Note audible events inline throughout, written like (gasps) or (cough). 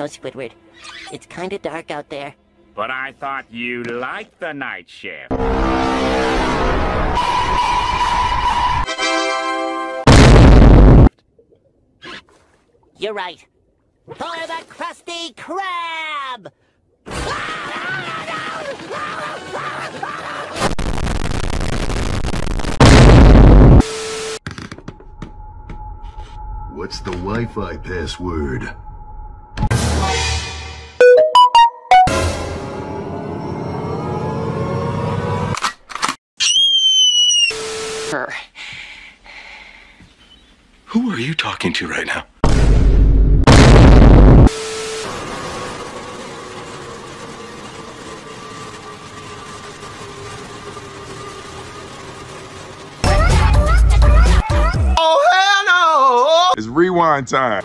know, Squidward. It's kinda dark out there. But I thought you liked the night shift. You're right. For the Krusty Krab! What's the Wi-Fi password? Her. Who are you talking to right now? Oh, hell no! It's rewind time.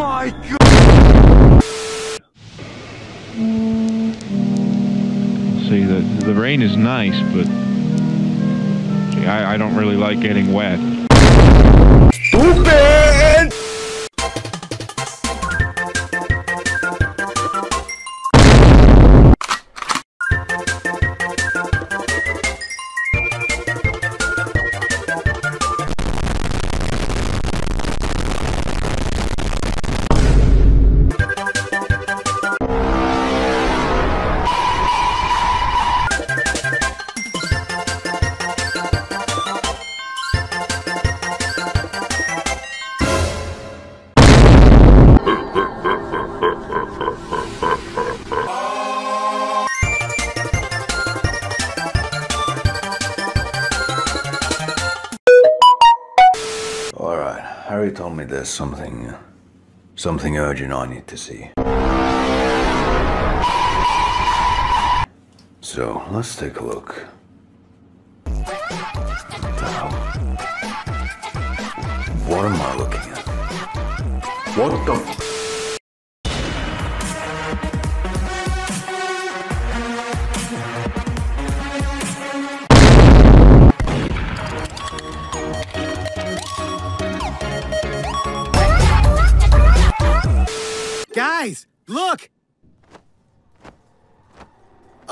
my god! See, the the rain is nice, but see, I, I don't really like getting wet. Stupid! Harry told me there's something. something urgent I need to see. So, let's take a look. What? What am I looking at? What the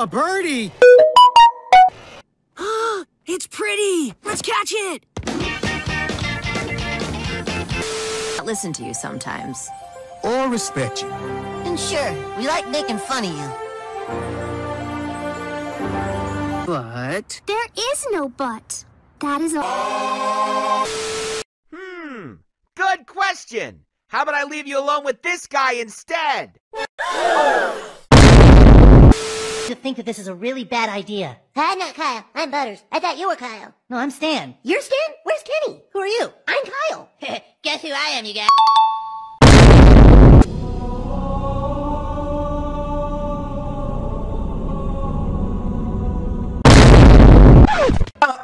A birdie! (gasps) it's pretty! Let's catch it! Listen to you sometimes. Or respect you. And sure, we like making fun of you. But. There is no but. That is all. Hmm. Good question. How about I leave you alone with this guy instead? (laughs) To think that this is a really bad idea. I'm not Kyle. I'm Butters. I thought you were Kyle. No, I'm Stan. You're Stan? Where's Kenny? Who are you? I'm Kyle. (laughs) Guess who I am, you guys?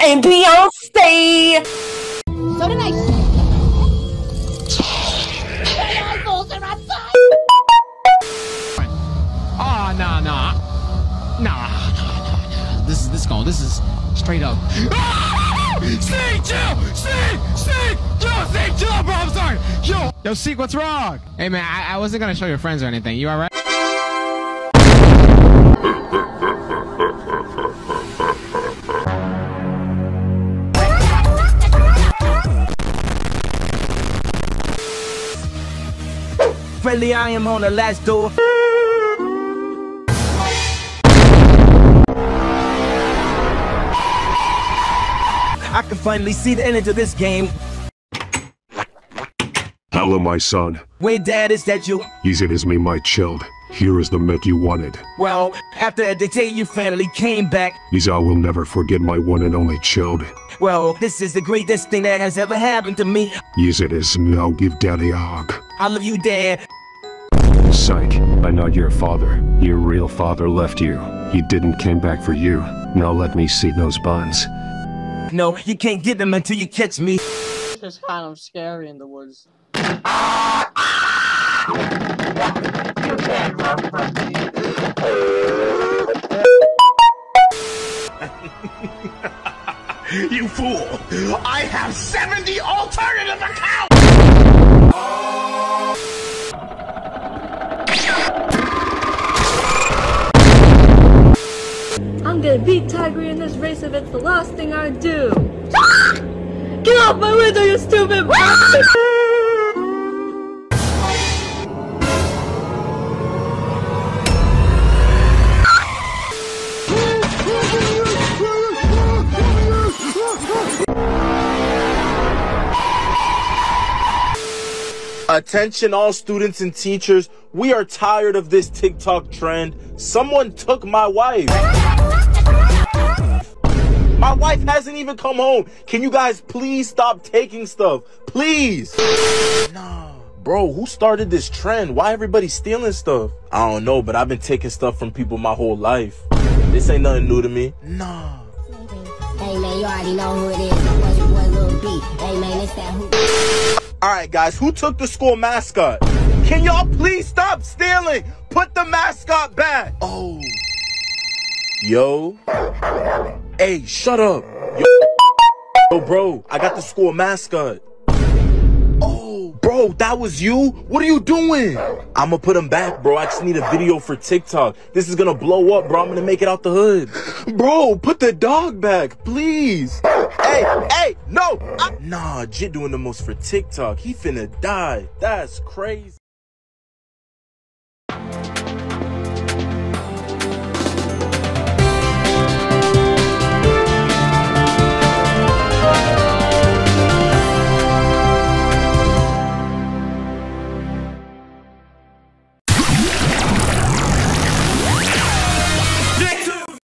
And Beyonce! Yo, yo, Seek, what's wrong? Hey, man, I, I wasn't gonna show your friends or anything. You alright? Friendly, I am on the last door. I can finally see the end of this game. I Hello, my son. Wait, Dad, is that you? Yes, it is me, my child. Here is the met you wanted. Well, after the day you finally came back, Yes, I will never forget my one and only child. well, this is the greatest thing that has ever happened to me. Yes, it is. Now give daddy a hug. I love you, Dad. Psych. I'm not your father. Your real father left you. He didn't came back for you. Now let me see those buns. No, you can't get them until you catch me. It's kind of scary in the woods. You can't rob me, you fool! I have 70 alternative accounts! I'm gonna beat Tiger in this race if it's the last thing I do. Get off my window, you stupid! Attention all students and teachers, we are tired of this TikTok trend. Someone took my wife. My wife hasn't even come home. Can you guys please stop taking stuff? Please. Nah. Bro, who started this trend? Why everybody stealing stuff? I don't know, but I've been taking stuff from people my whole life. This ain't nothing new to me. Nah. Hey man, you already know who it is. What's your boy Lil B? Hey man, it's that who. Alright guys, who took the school mascot? Can y'all please stop stealing? Put the mascot back. Oh. Yo. Hey, shut up. Yo, Yo bro, I got the school mascot. Oh, bro, that was you? What are you doing? I'ma put him back, bro. I just need a video for TikTok. This is gonna blow up, bro. I'm gonna make it out the hood. Bro, put the dog back, please. Hey, hey, no. I- nah, Jit doing the most for TikTok. He finna die. That's crazy.